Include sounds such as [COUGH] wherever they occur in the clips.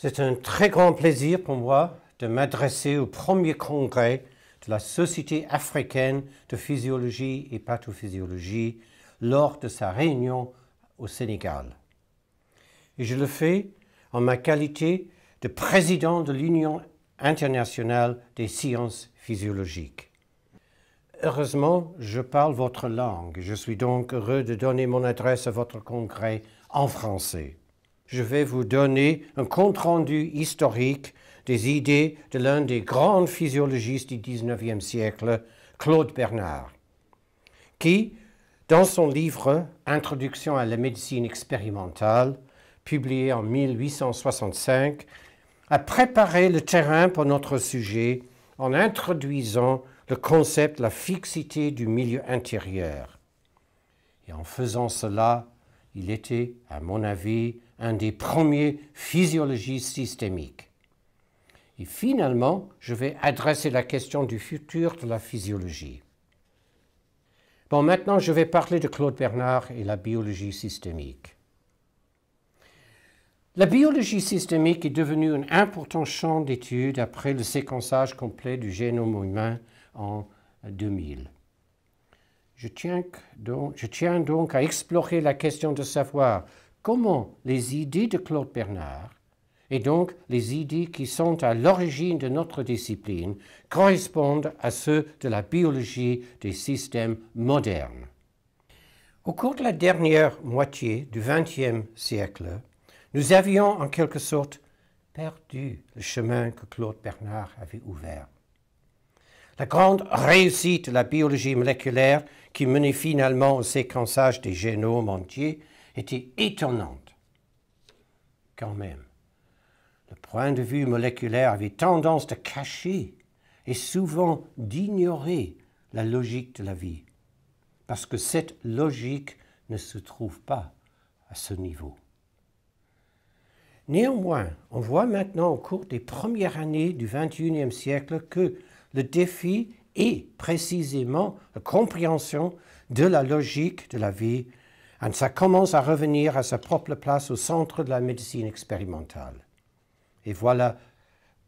C'est un très grand plaisir pour moi de m'adresser au premier congrès de la Société africaine de physiologie et pathophysiologie lors de sa réunion au Sénégal. Et je le fais en ma qualité de président de l'Union internationale des sciences physiologiques. Heureusement, je parle votre langue. Je suis donc heureux de donner mon adresse à votre congrès en français je vais vous donner un compte-rendu historique des idées de l'un des grands physiologistes du XIXe siècle, Claude Bernard, qui, dans son livre Introduction à la médecine expérimentale, publié en 1865, a préparé le terrain pour notre sujet en introduisant le concept de la fixité du milieu intérieur. Et en faisant cela, il était, à mon avis, un des premiers physiologistes systémiques. Et finalement, je vais adresser la question du futur de la physiologie. Bon, maintenant, je vais parler de Claude Bernard et la biologie systémique. La biologie systémique est devenue un important champ d'étude après le séquençage complet du génome humain en 2000. Je tiens, donc, je tiens donc à explorer la question de savoir comment les idées de Claude Bernard, et donc les idées qui sont à l'origine de notre discipline, correspondent à ceux de la biologie des systèmes modernes. Au cours de la dernière moitié du XXe siècle, nous avions en quelque sorte perdu le chemin que Claude Bernard avait ouvert. La grande réussite de la biologie moléculaire qui menait finalement au séquençage des génomes entiers était étonnante. Quand même, le point de vue moléculaire avait tendance de cacher et souvent d'ignorer la logique de la vie, parce que cette logique ne se trouve pas à ce niveau. Néanmoins, on voit maintenant au cours des premières années du XXIe siècle que le défi est précisément la compréhension de la logique de la vie et ça commence à revenir à sa propre place au centre de la médecine expérimentale. Et voilà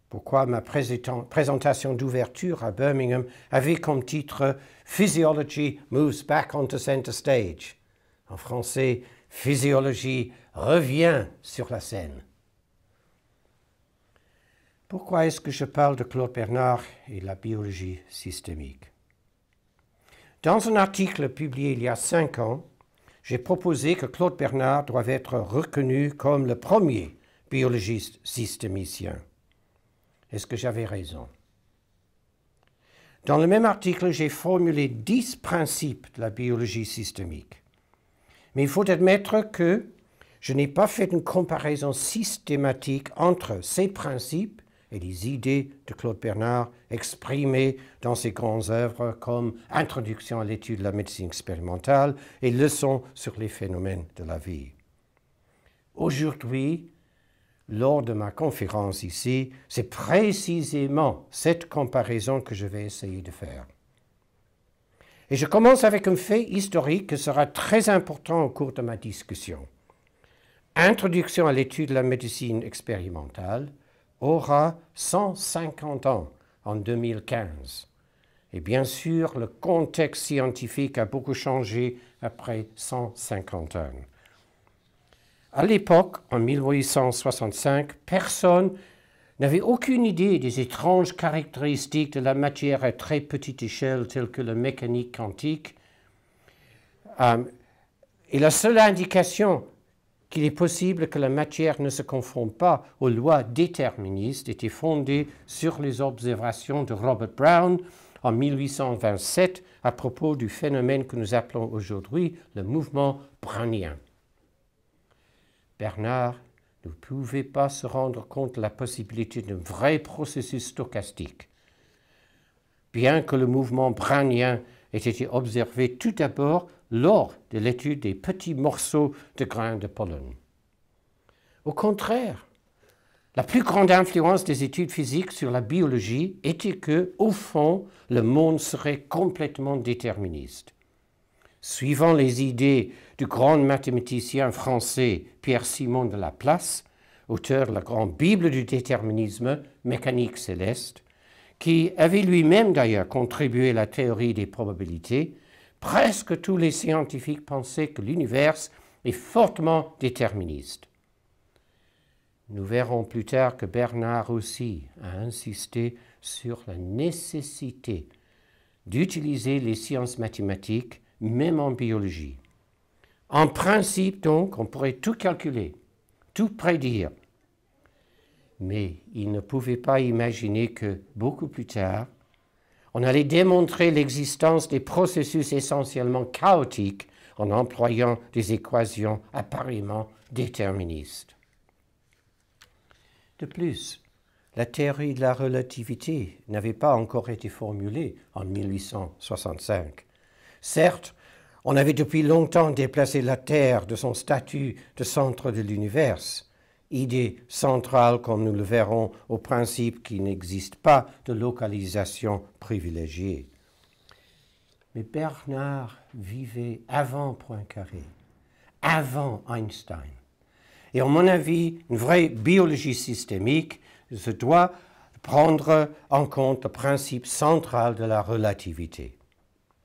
pourquoi ma présentation d'ouverture à Birmingham avait comme titre Physiology moves back onto center stage. En français, Physiologie revient sur la scène. Pourquoi est-ce que je parle de Claude Bernard et la biologie systémique? Dans un article publié il y a cinq ans, j'ai proposé que Claude Bernard doive être reconnu comme le premier biologiste systémicien. Est-ce que j'avais raison? Dans le même article, j'ai formulé dix principes de la biologie systémique. Mais il faut admettre que je n'ai pas fait une comparaison systématique entre ces principes et les idées de Claude Bernard exprimées dans ses grandes œuvres comme Introduction à l'étude de la médecine expérimentale et Leçons sur les phénomènes de la vie. Aujourd'hui, lors de ma conférence ici, c'est précisément cette comparaison que je vais essayer de faire. Et je commence avec un fait historique qui sera très important au cours de ma discussion. Introduction à l'étude de la médecine expérimentale, aura 150 ans en 2015. Et bien sûr, le contexte scientifique a beaucoup changé après 150 ans. À l'époque, en 1865, personne n'avait aucune idée des étranges caractéristiques de la matière à très petite échelle telle que la mécanique quantique. Euh, et la seule indication qu'il est possible que la matière ne se confonde pas aux lois déterministes était fondée sur les observations de Robert Brown en 1827 à propos du phénomène que nous appelons aujourd'hui le mouvement brownien. Bernard ne pouvait pas se rendre compte de la possibilité d'un vrai processus stochastique, bien que le mouvement brownien ait été observé tout d'abord lors de l'étude des petits morceaux de grains de pollen. Au contraire, la plus grande influence des études physiques sur la biologie était que, au fond, le monde serait complètement déterministe. Suivant les idées du grand mathématicien français Pierre-Simon de Laplace, auteur de la grande Bible du déterminisme mécanique céleste, qui avait lui-même d'ailleurs contribué à la théorie des probabilités, presque tous les scientifiques pensaient que l'univers est fortement déterministe. Nous verrons plus tard que Bernard aussi a insisté sur la nécessité d'utiliser les sciences mathématiques, même en biologie. En principe, donc, on pourrait tout calculer, tout prédire. Mais il ne pouvait pas imaginer que, beaucoup plus tard, on allait démontrer l'existence des processus essentiellement chaotiques en employant des équations apparemment déterministes. De plus, la théorie de la relativité n'avait pas encore été formulée en 1865. Certes, on avait depuis longtemps déplacé la Terre de son statut de centre de l'univers, idée centrale, comme nous le verrons, au principe qu'il n'existe pas de localisation privilégiée. Mais Bernard vivait avant Poincaré, avant Einstein. Et à mon avis, une vraie biologie systémique se doit prendre en compte le principe central de la relativité,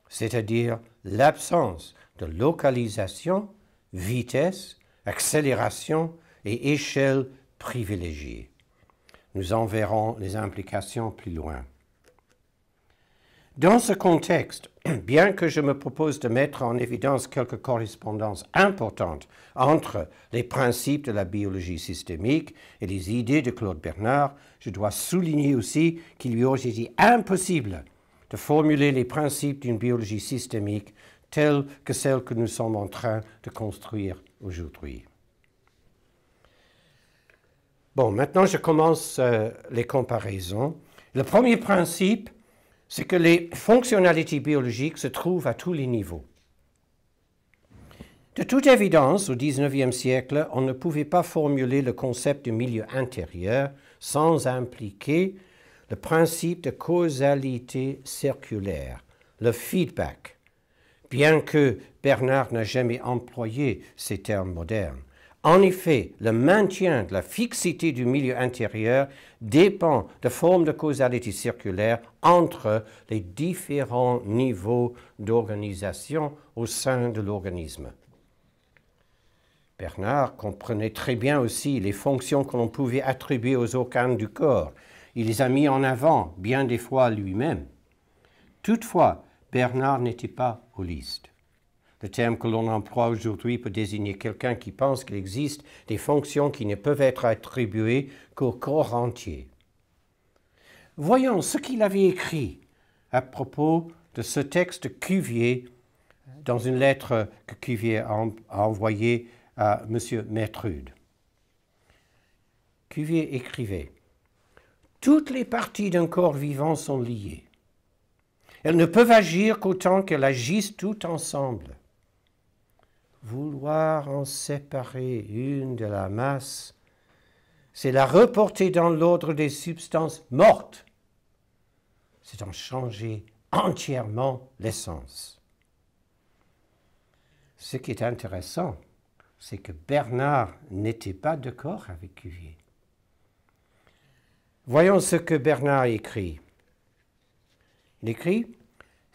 c'est-à-dire l'absence de localisation, vitesse, accélération et échelle privilégiée. Nous en verrons les implications plus loin. Dans ce contexte, [CLEARS THROAT] bien que je me propose de mettre en évidence quelques correspondances importantes entre les principes de la biologie systémique et les idées de Claude Bernard, je dois souligner aussi qu'il lui aurait été impossible de formuler les principes d'une biologie systémique telle que celle que nous sommes en train de construire aujourd'hui. Bon, maintenant je commence euh, les comparaisons. Le premier principe c'est que les fonctionnalités biologiques se trouvent à tous les niveaux. De toute évidence, au XIXe siècle, on ne pouvait pas formuler le concept de milieu intérieur sans impliquer le principe de causalité circulaire, le feedback, bien que Bernard n'a jamais employé ces termes modernes. En effet, le maintien de la fixité du milieu intérieur dépend de formes de causalité circulaire entre les différents niveaux d'organisation au sein de l'organisme. Bernard comprenait très bien aussi les fonctions que l'on pouvait attribuer aux organes du corps. Il les a mis en avant bien des fois lui-même. Toutefois, Bernard n'était pas holiste. Le terme que l'on emploie aujourd'hui peut désigner quelqu'un qui pense qu'il existe des fonctions qui ne peuvent être attribuées qu'au corps entier. Voyons ce qu'il avait écrit à propos de ce texte Cuvier dans une lettre que Cuvier a, envoyée à M. Mertrude. Cuvier écrivait Toutes les parties d'un corps vivant sont liées. Elles ne peuvent agir qu'autant qu'elles agissent toutes ensemble vouloir en séparer une de la masse, c'est la reporter dans l'ordre des substances mortes. C'est en changer entièrement l'essence. Ce qui est intéressant, c'est que Bernard n'était pas d'accord avec Cuvier. Voyons ce que Bernard écrit. Il écrit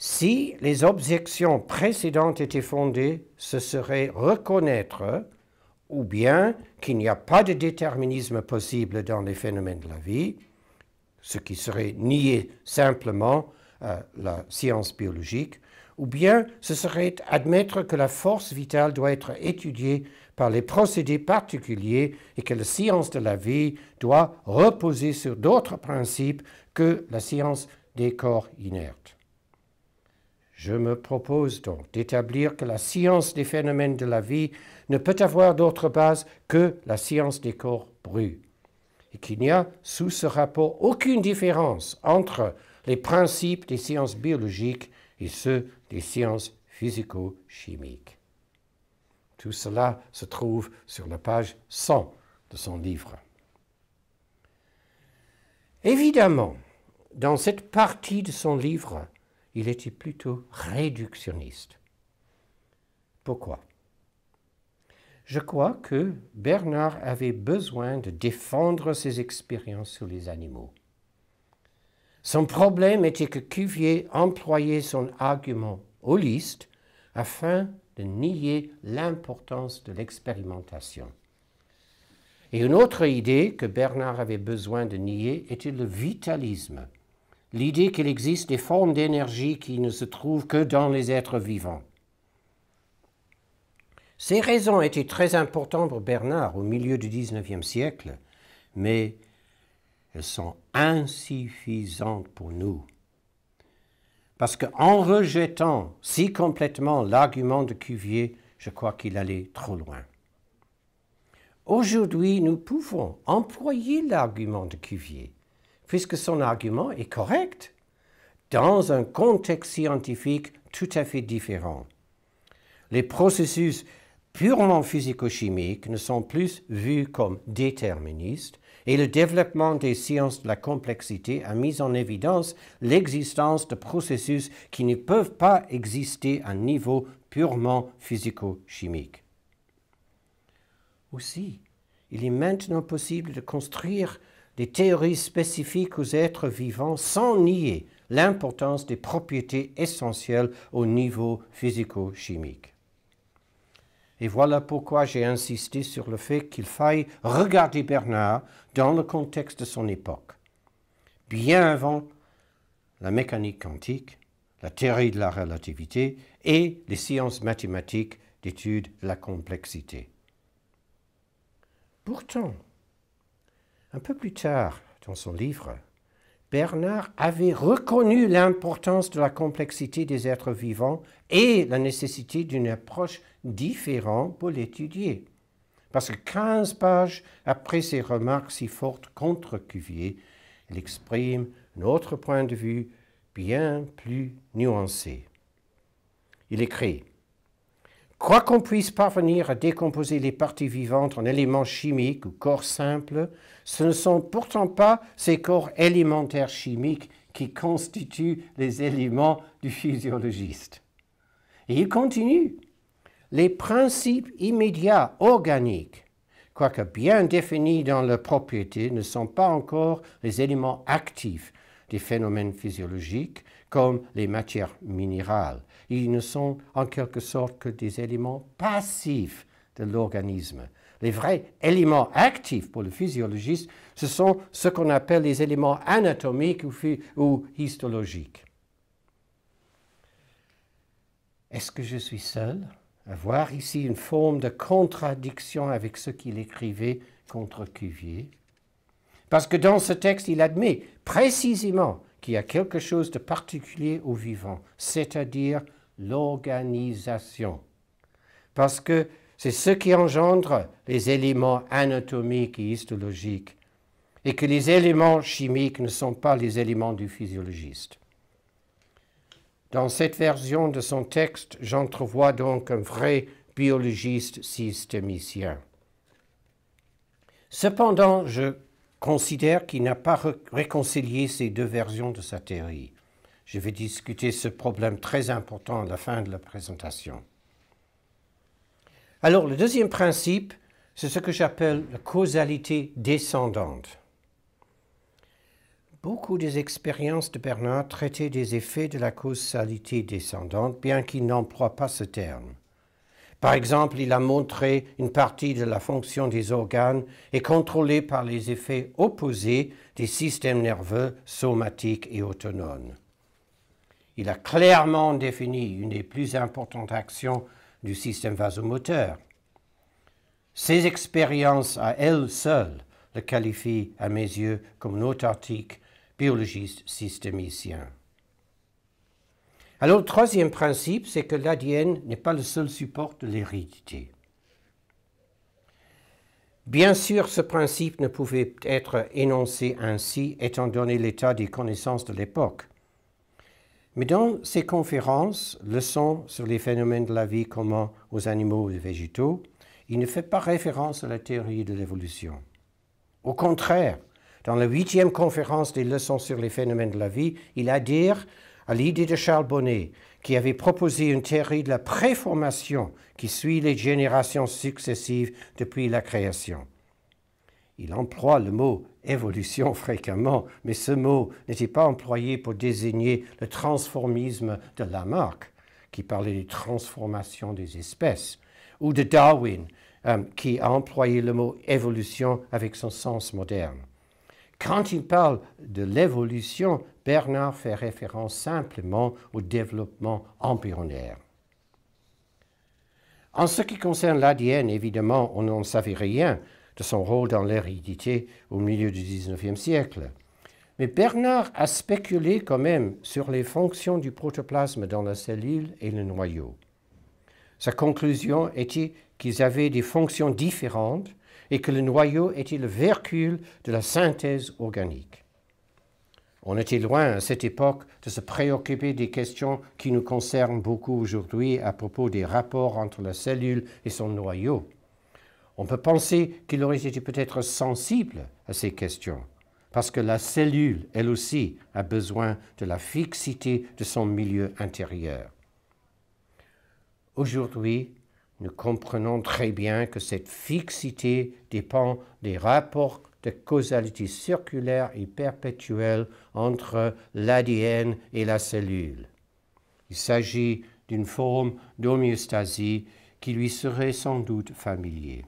si les objections précédentes étaient fondées, ce serait reconnaître ou bien qu'il n'y a pas de déterminisme possible dans les phénomènes de la vie, ce qui serait nier simplement euh, la science biologique, ou bien ce serait admettre que la force vitale doit être étudiée par les procédés particuliers et que la science de la vie doit reposer sur d'autres principes que la science des corps inertes. Je me propose donc d'établir que la science des phénomènes de la vie ne peut avoir d'autre base que la science des corps brus, et qu'il n'y a sous ce rapport aucune différence entre les principes des sciences biologiques et ceux des sciences physico-chimiques. Tout cela se trouve sur la page 100 de son livre. Évidemment, dans cette partie de son livre, il était plutôt réductionniste. Pourquoi? Je crois que Bernard avait besoin de défendre ses expériences sur les animaux. Son problème était que Cuvier employait son argument holiste afin de nier l'importance de l'expérimentation. Et une autre idée que Bernard avait besoin de nier était le vitalisme, l'idée qu'il existe des formes d'énergie qui ne se trouvent que dans les êtres vivants. Ces raisons étaient très importantes pour Bernard au milieu du XIXe siècle, mais elles sont insuffisantes pour nous. Parce qu'en rejetant si complètement l'argument de Cuvier, je crois qu'il allait trop loin. Aujourd'hui, nous pouvons employer l'argument de Cuvier, puisque son argument est correct, dans un contexte scientifique tout à fait différent. Les processus purement physico-chimiques ne sont plus vus comme déterministes, et le développement des sciences de la complexité a mis en évidence l'existence de processus qui ne peuvent pas exister à un niveau purement physico-chimique. Aussi, il est maintenant possible de construire des théories spécifiques aux êtres vivants sans nier l'importance des propriétés essentielles au niveau physico-chimique. Et voilà pourquoi j'ai insisté sur le fait qu'il faille regarder Bernard dans le contexte de son époque. Bien avant la mécanique quantique, la théorie de la relativité et les sciences mathématiques d'étude de la complexité. Pourtant, un peu plus tard dans son livre, Bernard avait reconnu l'importance de la complexité des êtres vivants et la nécessité d'une approche différente pour l'étudier. Parce que 15 pages après ses remarques si fortes contre Cuvier, il exprime un autre point de vue bien plus nuancé. Il écrit Quoi qu'on puisse parvenir à décomposer les parties vivantes en éléments chimiques ou corps simples, ce ne sont pourtant pas ces corps élémentaires chimiques qui constituent les éléments du physiologiste. Et il continue. Les principes immédiats organiques, quoique bien définis dans leur propriété, ne sont pas encore les éléments actifs des phénomènes physiologiques comme les matières minérales ils ne sont en quelque sorte que des éléments passifs de l'organisme. Les vrais éléments actifs pour le physiologiste, ce sont ce qu'on appelle les éléments anatomiques ou, histologiques. Est-ce que je suis seul à voir ici une forme de contradiction avec ce qu'il écrivait contre Cuvier? Parce que dans ce texte, il admet précisément qu'il y a quelque chose de particulier au vivant, c'est-à-dire l'organisation. Parce que c'est ce qui engendre les éléments anatomiques et histologiques, et que les éléments chimiques ne sont pas les éléments du physiologiste. Dans cette version de son texte, j'entrevois donc un vrai biologiste systémicien. Cependant, je considère qu'il n'a pas réconcilié ces deux versions de sa théorie. Je vais discuter ce problème très important à la fin de la présentation. Alors, le deuxième principe, c'est ce que j'appelle la causalité descendante. Beaucoup des expériences de Bernard traitaient des effets de la causalité descendante, bien qu'il n'emploie pas ce terme. Par exemple, il a montré une partie de la fonction des organes est contrôlée par les effets opposés des systèmes nerveux somatiques et autonomes il a clairement défini une des plus importantes actions du système vasomoteur. Ces expériences à elles seules le qualifient à mes yeux comme un authentique biologiste systémicien. Alors le troisième principe, c'est que l'ADN n'est pas le seul support de l'hérédité. Bien sûr, ce principe ne pouvait être énoncé ainsi étant donné l'état des connaissances de l'époque. Mais dans ses conférences, leçons sur les phénomènes de la vie communs aux animaux et aux végétaux, il ne fait pas référence à la théorie de l'évolution. Au contraire, dans la huitième conférence des leçons sur les phénomènes de la vie, il adhère à l'idée de Charles Bonnet qui avait proposé une théorie de la préformation qui suit les générations successives depuis la création. Il emploie le mot évolution [LAUGHS] fréquemment, mais ce mot n'était pas employé pour désigner le transformisme de Lamarck, qui parlait de transformation des espèces, ou de Darwin, euh, qui a employé le mot évolution avec son sens moderne? Quand il parle de l'évolution, Bernard fait référence simplement au développement embryonnaire. En ce qui concerne l'ADN, évidemment, on n'en savait rien de son rôle dans l'hérédité au milieu du XIXe siècle. Mais Bernard a spéculé quand même sur les fonctions du protoplasme dans la cellule et le noyau. Sa conclusion était qu'ils avaient des fonctions différentes et que le noyau était le véhicule de la synthèse organique. On était loin à cette époque de se préoccuper des questions qui nous concernent beaucoup aujourd'hui à propos des rapports entre la cellule et son noyau. On peut penser qu'il aurait été peut-être sensible à ces questions, parce que la cellule, elle aussi, a besoin de la fixité de son milieu intérieur. Aujourd'hui, nous comprenons très bien que cette fixité dépend des rapports de causalité circulaire et perpétuelle entre l'ADN et la cellule. Il s'agit d'une forme d'homéostasie qui lui serait sans doute familier.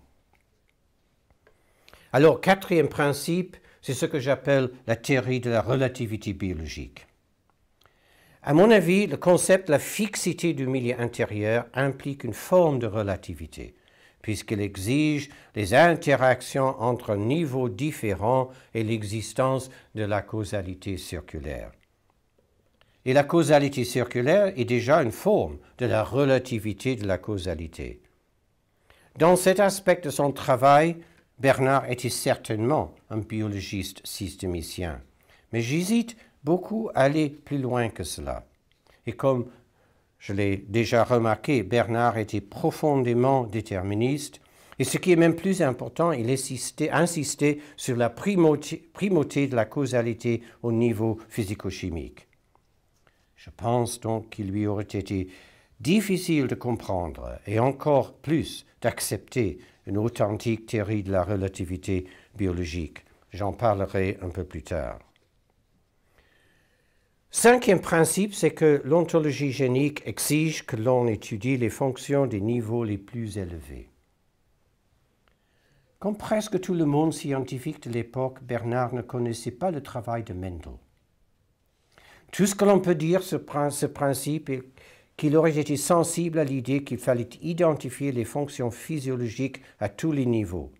Alors, quatrième principe, c'est ce que j'appelle la théorie de la relativité biologique. À mon avis, le concept de la fixité du milieu intérieur implique une forme de relativité, puisqu'il exige les interactions entre niveaux différents et l'existence de la causalité circulaire. Et la causalité circulaire est déjà une forme de la relativité de la causalité. Dans cet aspect de son travail, Bernard était certainement un biologiste systémicien, mais j'hésite beaucoup à aller plus loin que cela. Et comme je l'ai déjà remarqué, Bernard était profondément déterministe, et ce qui est même plus important, il insistait, sur la primauté de la causalité au niveau physico-chimique. Je pense donc qu'il lui aurait été difficile de comprendre, et encore plus d'accepter une authentique théorie de la relativité biologique. J'en parlerai un peu plus tard. Cinquième principe, c'est que l'ontologie génique exige que l'on étudie les fonctions des niveaux les plus élevés. Comme presque tout le monde scientifique de l'époque, Bernard ne connaissait pas le travail de Mendel. Tout ce que l'on peut dire sur ce principe est qu'il aurait été sensible à l'idée qu'il fallait identifier les fonctions physiologiques à tous les niveaux.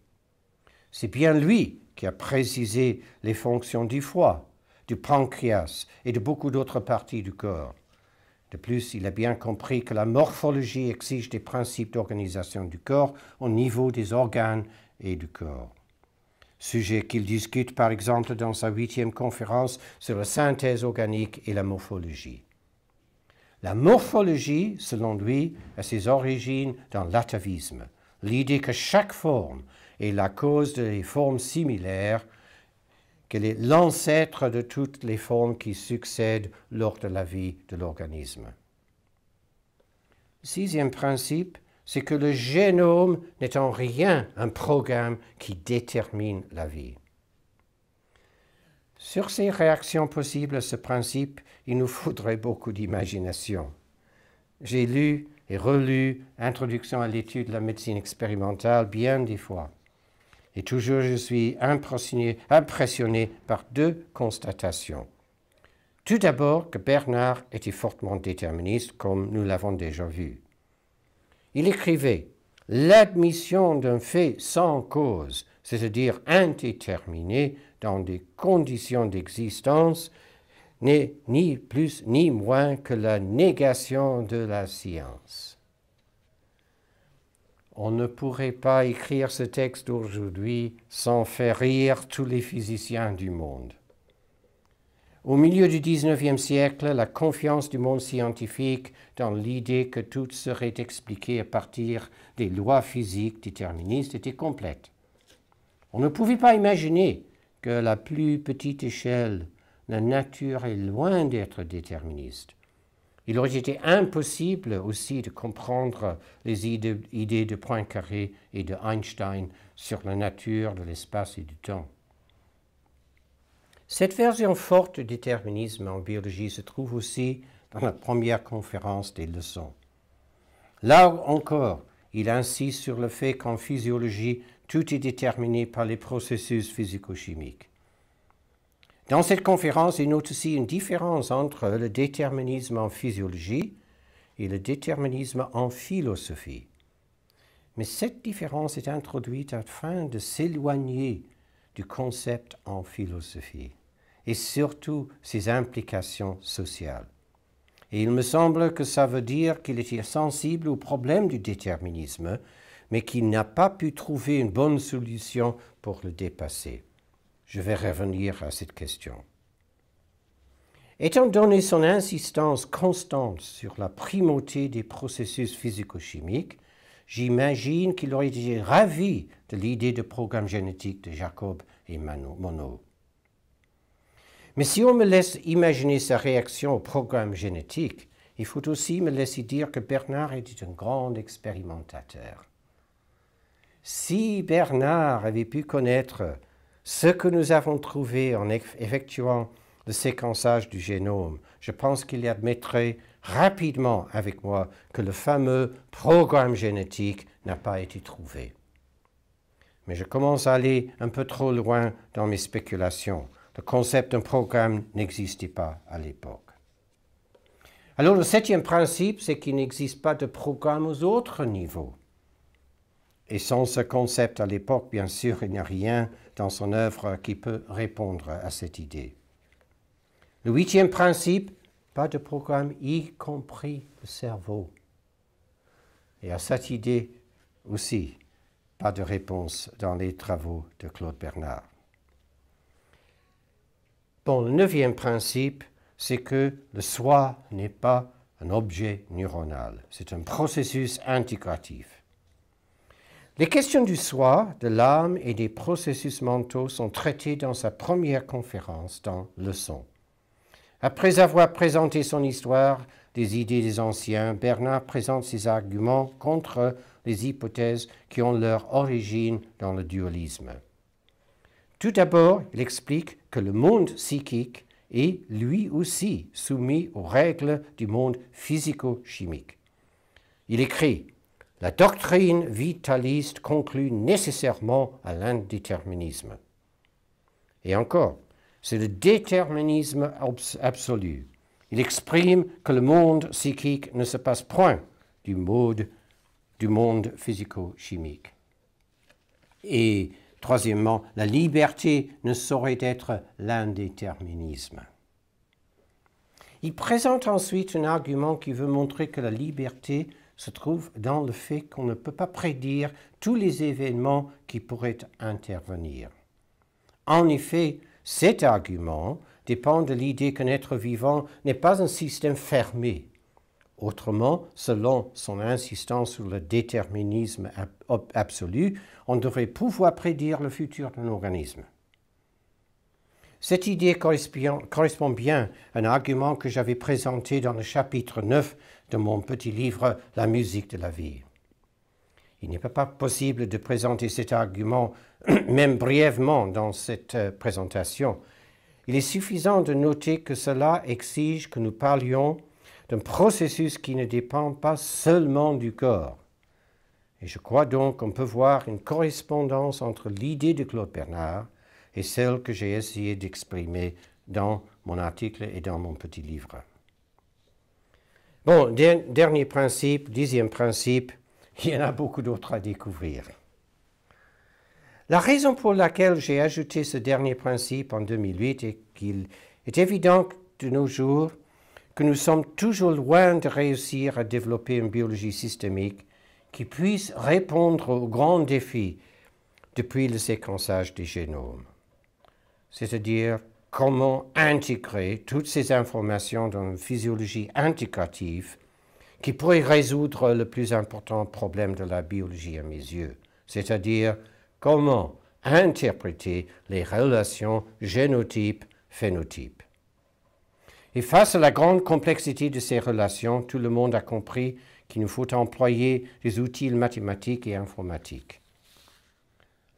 C'est bien lui qui a précisé les fonctions du foie, du pancréas et de beaucoup d'autres parties du corps. De plus, il a bien compris que la morphologie exige des principes d'organisation du corps au niveau des organes et du corps. Sujet qu'il discute par exemple dans sa huitième conférence sur la synthèse organique et la morphologie. La morphologie, selon lui, a ses origines dans l'atavisme, l'idée que chaque forme est la cause des formes similaires, qu'elle est l'ancêtre de toutes les formes qui succèdent lors de la vie de l'organisme. Sixième principe, c'est que le génome n'est en rien un programme qui détermine la vie. Sur ces réactions possibles à ce principe, il nous faudrait beaucoup d'imagination. J'ai lu et relu Introduction à l'étude de la médecine expérimentale bien des fois. Et toujours je suis impressionné, impressionné par deux constatations. Tout d'abord que Bernard était fortement déterministe, comme nous l'avons déjà vu. Il écrivait L'admission d'un fait sans cause, c'est-à-dire indéterminé dans des conditions d'existence, n'est ni plus ni moins que la négation de la science. On ne pourrait pas écrire ce texte aujourd'hui sans faire rire tous les physiciens du monde. Au milieu du XIXe siècle, la confiance du monde scientifique dans l'idée que tout serait expliqué à partir des lois physiques déterministes était complète. On ne pouvait pas imaginer que la plus petite échelle la nature est loin d'être déterministe. Il aurait été impossible aussi de comprendre les idées, de Poincaré et de Einstein sur la nature de l'espace et du temps. Cette version forte du déterminisme en biologie se trouve aussi dans la première conférence des leçons. Là encore, il insiste sur le fait qu'en physiologie, tout est déterminé par les processus physico-chimiques. Dans cette conférence, il note aussi une différence entre le déterminisme en physiologie et le déterminisme en philosophie. Mais cette différence est introduite afin de s'éloigner du concept en philosophie et surtout ses implications sociales. Et il me semble que ça veut dire qu'il était sensible au problème du déterminisme, mais qu'il n'a pas pu trouver une bonne solution pour le dépasser. Je vais revenir à cette question. Étant donné son insistance constante sur la primauté des processus physico-chimiques, j'imagine qu'il aurait été ravi de l'idée de programme génétique de Jacob et Monod. Mais si on me laisse imaginer sa réaction au programme génétique, il faut aussi me laisser dire que Bernard était un grand expérimentateur. Si Bernard avait pu connaître ce que nous avons trouvé en effectuant le séquençage du génome, je pense qu'il admettrait rapidement avec moi que le fameux programme génétique n'a pas été trouvé. Mais je commence à aller un peu trop loin dans mes spéculations. Le concept d'un programme n'existait pas à l'époque. Alors le septième principe, c'est qu'il n'existe pas de programme aux autres niveaux. Et sans ce concept à l'époque, bien sûr, il n'y a rien dans son œuvre qui peut répondre à cette idée. Le huitième principe, pas de programme, y compris le cerveau. Et à cette idée aussi, pas de réponse dans les travaux de Claude Bernard. Bon, le neuvième principe, c'est que le soi n'est pas un objet neuronal, c'est un processus intégratif. Les questions du soi, de l'âme et des processus mentaux sont traitées dans sa première conférence dans Leçon. Après avoir présenté son histoire des idées des anciens, Bernard présente ses arguments contre les hypothèses qui ont leur origine dans le dualisme. Tout d'abord, il explique que le monde psychique est lui aussi soumis aux règles du monde physico-chimique. Il écrit la doctrine vitaliste conclut nécessairement à l'indéterminisme. Et encore, c'est le déterminisme absolu. Il exprime que le monde psychique ne se passe point du mode du monde physico-chimique. Et troisièmement, la liberté ne saurait être l'indéterminisme. Il présente ensuite un argument qui veut montrer que la liberté se trouve dans le fait qu'on ne peut pas prédire tous les événements qui pourraient intervenir. En effet, cet argument dépend de l'idée qu'un être vivant n'est pas un système fermé. Autrement, selon son insistance sur le déterminisme absolu, on devrait pouvoir prédire le futur d'un organisme. Cette idée correspond bien à un argument que j'avais présenté dans le chapitre 9 de mon petit livre La musique de la vie. Il n'est pas possible de présenter cet argument, [CLEARS THROAT] même brièvement, dans cette euh, présentation. Il est suffisant de noter que cela exige que nous parlions d'un processus qui ne dépend pas seulement du corps. Et je crois donc qu'on peut voir une correspondance entre l'idée de Claude Bernard et celle que j'ai essayé d'exprimer dans mon article et dans mon petit livre. Bon, dernier principe, dixième principe, il y en a beaucoup d'autres à découvrir. La raison pour laquelle j'ai ajouté ce dernier principe en 2008 est qu'il est évident de nos jours que nous sommes toujours loin de réussir à développer une biologie systémique qui puisse répondre aux grands défis depuis le séquençage des génomes, c'est-à-dire comment intégrer toutes ces informations dans une physiologie intégrative qui pourrait résoudre le plus important problème de la biologie à mes yeux, c'est-à-dire comment interpréter les relations génotype-phénotype. Et face à la grande complexité de ces relations, tout le monde a compris qu'il nous faut employer des outils mathématiques et informatiques.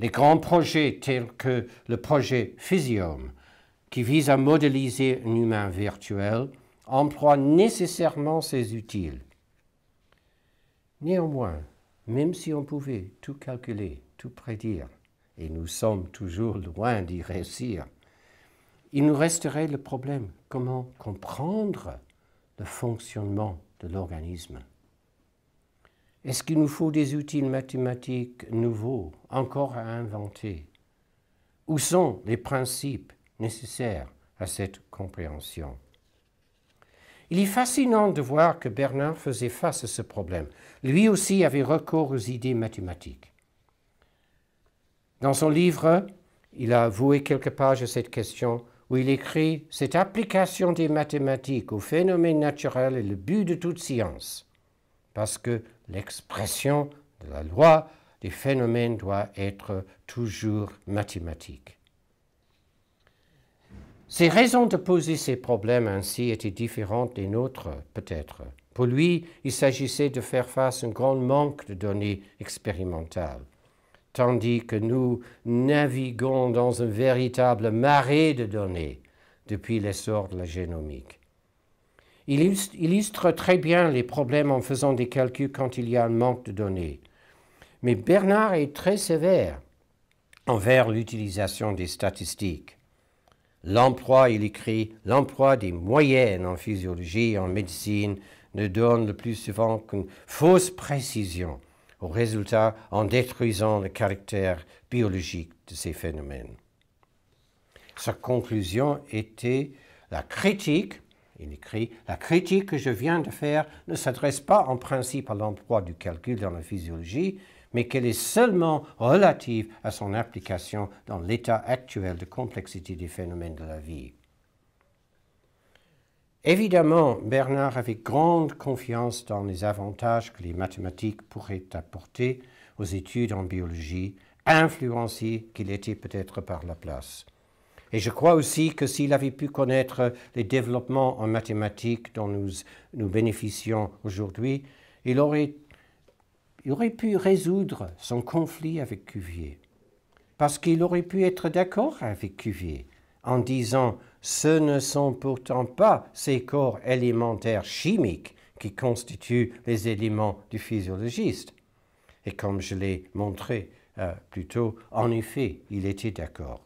Les grands projets tels que le projet Physium, qui vise à modéliser un humain virtuel, emploient nécessairement ces outils. Néanmoins, même si on pouvait tout calculer, tout prédire, et nous sommes toujours loin d'y réussir, il nous resterait le problème comment comprendre le fonctionnement de l'organisme. Est-ce qu'il nous faut des outils mathématiques nouveaux, encore à inventer? Où sont les principes nécessaires à cette compréhension? Il est fascinant de voir que Bernard faisait face à ce problème. Lui aussi avait recours aux idées mathématiques. Dans son livre, il a voué quelques pages à cette question où il écrit Cette application des mathématiques aux phénomènes naturels est le but de toute science, parce que l'expression de la loi des phénomènes doit être toujours mathématique. Ses raisons de poser ces problèmes ainsi étaient différentes des nôtres, peut-être. Pour lui, il s'agissait de faire face à un grand manque de données expérimentales, tandis que nous naviguons dans un véritable marais de données depuis l'essor de la génomique. Il illustre très bien les problèmes en faisant des calculs quand il y a un manque de données. Mais Bernard est très sévère envers l'utilisation des statistiques. L'emploi, il écrit, l'emploi des moyennes en physiologie et en médecine ne donne le plus souvent qu'une fausse précision au résultat en détruisant le caractère biologique de ces phénomènes. Sa conclusion était la critique il écrit La critique que je viens de faire ne s'adresse pas en principe à l'emploi du calcul dans la physiologie, mais qu'elle est seulement relative à son application dans l'état actuel de complexité des phénomènes de la vie. Évidemment, Bernard avait grande confiance dans les avantages que les mathématiques pourraient apporter aux études en biologie, influencé qu'il était peut-être par la place. Et je crois aussi que s'il avait pu connaître les développements en mathématiques dont nous, nous bénéficions aujourd'hui, il aurait, il aurait pu résoudre son conflit avec Cuvier. Parce qu'il aurait pu être d'accord avec Cuvier en disant ce ne sont pourtant pas ces corps élémentaires chimiques qui constituent les éléments du physiologiste. Et comme je l'ai montré euh, plus tôt, en effet, il était d'accord.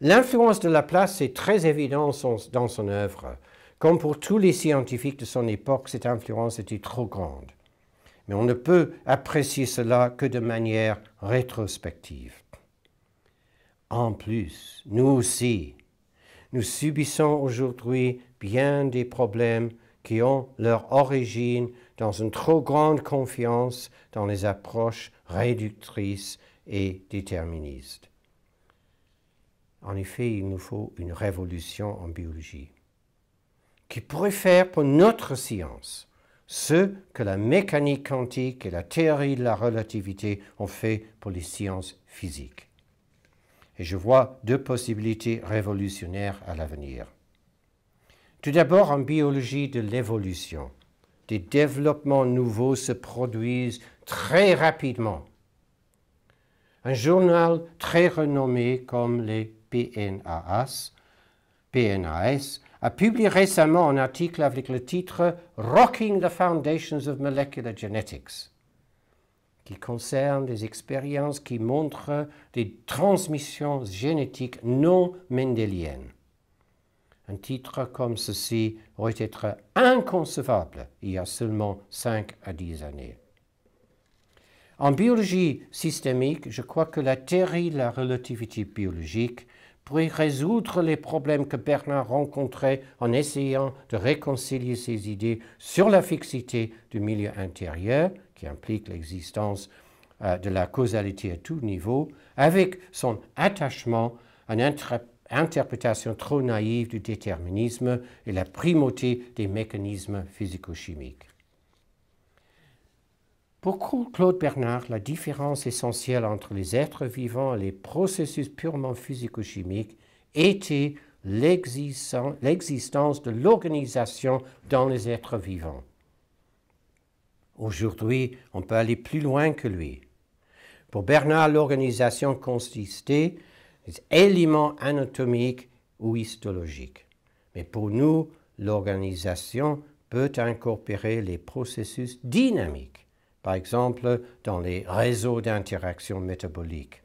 L'influence de Laplace est très évidente dans son œuvre. Comme pour tous les scientifiques de son époque, cette influence était trop grande. Mais on ne peut apprécier cela que de manière rétrospective. En plus, nous aussi, nous subissons aujourd'hui bien des problèmes qui ont leur origine dans une trop grande confiance dans les approches réductrices et déterministes. En effet, il nous faut une révolution en biologie qui pourrait faire pour notre science ce que la mécanique quantique et la théorie de la relativité ont fait pour les sciences physiques. Et je vois deux possibilités révolutionnaires à l'avenir. Tout d'abord, en biologie de l'évolution, des développements nouveaux se produisent très rapidement. Un journal très renommé comme les PNAS, a publié récemment un article avec le titre Rocking the Foundations of Molecular Genetics, qui concerne des expériences qui montrent des transmissions génétiques non mendéliennes. Un titre comme ceci aurait été inconcevable il y a seulement 5 à 10 années. En biologie systémique, je crois que la théorie de la relativité biologique pourrait résoudre les problèmes que Bernard rencontrait en essayant de réconcilier ses idées sur la fixité du milieu intérieur, qui implique l'existence euh, de la causalité à tout niveau, avec son attachement à une interprétation trop naïve du déterminisme et la primauté des mécanismes physico-chimiques. Pour Claude Bernard, la différence essentielle entre les êtres vivants et les processus purement physico-chimiques était l'existence de l'organisation dans les êtres vivants? Aujourd'hui, on peut aller plus loin que lui. Pour Bernard, l'organisation consistait des éléments anatomiques ou histologiques. Mais pour nous, l'organisation peut incorporer les processus dynamiques, par exemple dans les réseaux d'interaction métabolique.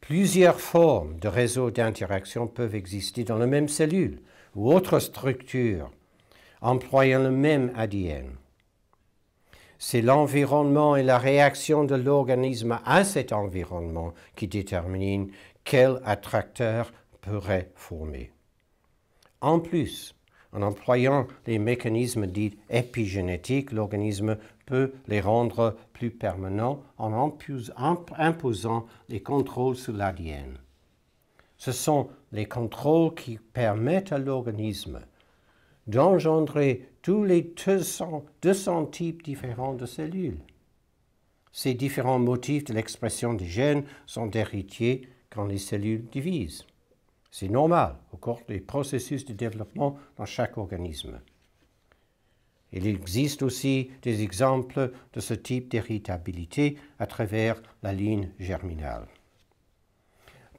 Plusieurs formes de réseaux d'interaction peuvent exister dans la même cellule ou autre structure, employant le même ADN. C'est l'environnement et la réaction de l'organisme à cet environnement qui déterminent quel attracteur pourrait former. En plus, en employant les mécanismes dits épigénétiques, l'organisme peut les rendre plus permanents en imposant les contrôles sur l'ADN. Ce sont les contrôles qui permettent à l'organisme d'engendrer tous les 200, 200 types différents de cellules. Ces différents motifs de l'expression des gènes sont héritiers quand les cellules divisent. C'est normal au cours des processus de développement dans chaque organisme. Il existe aussi des exemples de ce type d'héritabilité à travers la ligne germinale.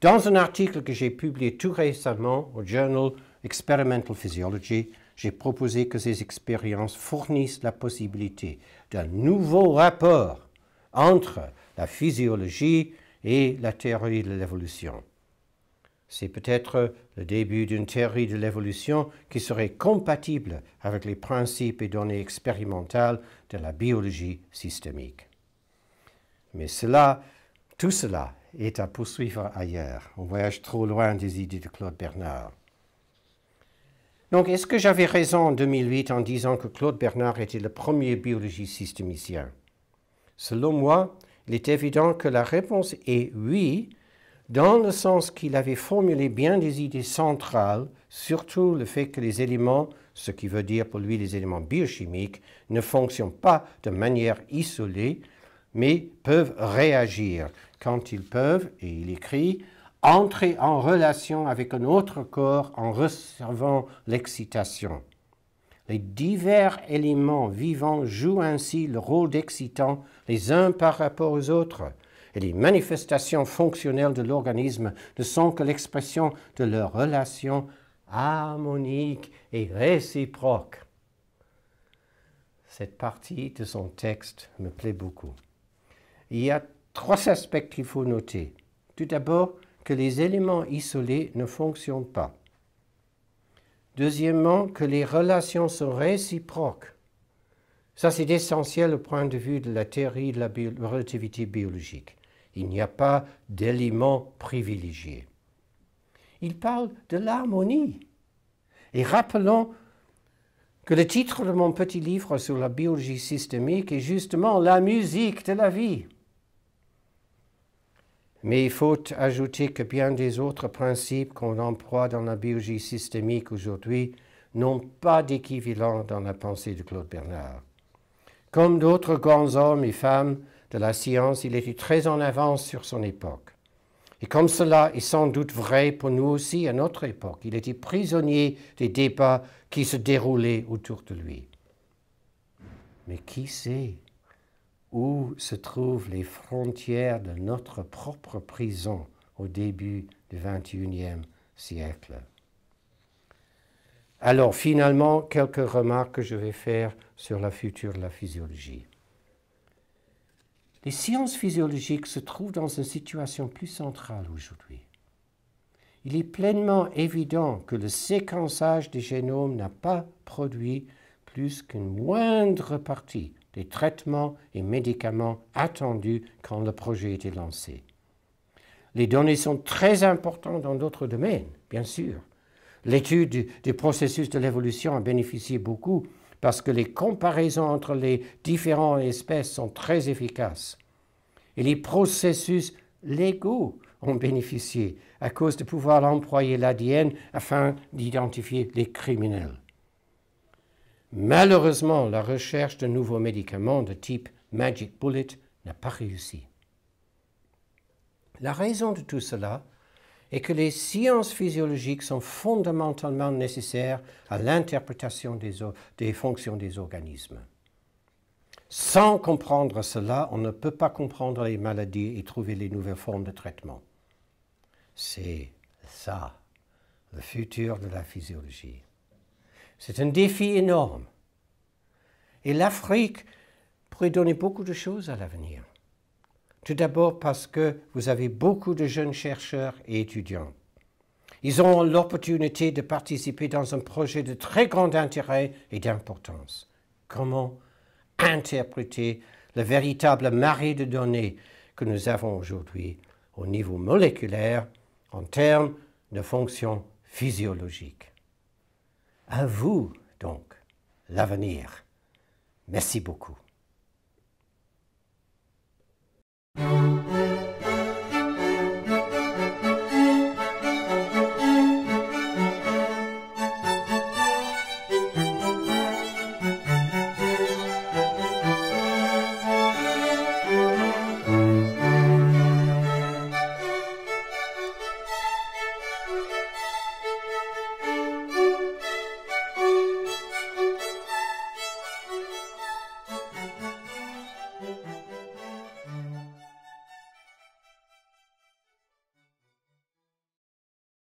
Dans un article que j'ai publié tout récemment au Journal Experimental Physiology, j'ai proposé que ces expériences fournissent la possibilité d'un nouveau rapport entre la physiologie et la théorie de l'évolution. C'est peut-être le début d'une théorie de l'évolution qui serait compatible avec les principes et données expérimentales de la biologie systémique. Mais cela, tout cela est à poursuivre ailleurs. On voyage trop loin des idées de Claude Bernard. Donc, est-ce que j'avais raison en 2008 en disant que Claude Bernard était le premier biologiste systémicien? Selon moi, il est évident que la réponse est oui, dans le sens qu'il avait formulé bien des idées centrales, surtout le fait que les éléments, ce qui veut dire pour lui les éléments biochimiques, ne fonctionnent pas de manière isolée, mais peuvent réagir quand ils peuvent, et il écrit, entrer en relation avec un autre corps en recevant l'excitation. Les divers éléments vivants jouent ainsi le rôle d'excitants les uns par rapport aux autres et les manifestations fonctionnelles de l'organisme ne sont que l'expression de leur relation harmonique et réciproque. Cette partie de son texte me plaît beaucoup. Il y a trois aspects qu'il faut noter. Tout d'abord, que les éléments isolés ne fonctionnent pas. Deuxièmement, que les relations sont réciproques. Ça, c'est essentiel au point de vue de la théorie de la relativité biologique. Il n'y a pas d'éléments privilégiés. Il parle de l'harmonie. Et rappelons que le titre de mon petit livre sur la biologie systémique est justement la musique de la vie. Mais il faut ajouter que bien des autres principes qu'on emploie dans la biologie systémique aujourd'hui n'ont pas d'équivalent dans la pensée de Claude Bernard. Comme d'autres grands hommes et femmes de la science, il était très en avance sur son époque. Et comme cela est sans doute vrai pour nous aussi à notre époque, il était prisonnier des débats qui se déroulaient autour de lui. Mais qui sait où se trouvent les frontières de notre propre prison au début du XXIe siècle? Alors finalement, quelques remarques que je vais faire sur la future de la physiologie. Les sciences physiologiques se trouvent dans une situation plus centrale aujourd'hui. Il est pleinement évident que le séquençage des génomes n'a pas produit plus qu'une moindre partie des traitements et médicaments attendus quand le projet était lancé. Les données sont très importantes dans d'autres domaines, bien sûr. L'étude des processus de l'évolution a bénéficié beaucoup parce que les comparaisons entre les différentes espèces sont très efficaces. Et les processus légaux ont bénéficié à cause de pouvoir employer l'ADN afin d'identifier les criminels. Malheureusement, la recherche de nouveaux médicaments de type Magic Bullet n'a pas réussi. La raison de tout cela et que les sciences physiologiques sont fondamentalement nécessaires à l'interprétation des, fonctions des organismes. Sans comprendre cela, on ne peut pas comprendre les maladies et trouver les nouvelles formes de traitement. C'est ça, le futur de la physiologie. C'est un défi énorme. Et l'Afrique pourrait donner beaucoup de choses à l'avenir. Tout d'abord parce que vous avez beaucoup de jeunes chercheurs et étudiants. Ils ont l'opportunité de participer dans un projet de très grand intérêt et d'importance. Comment interpréter le véritable marée de données que nous avons aujourd'hui au niveau moléculaire en termes de fonctions physiologiques? À vous, donc, l'avenir. Merci beaucoup. Música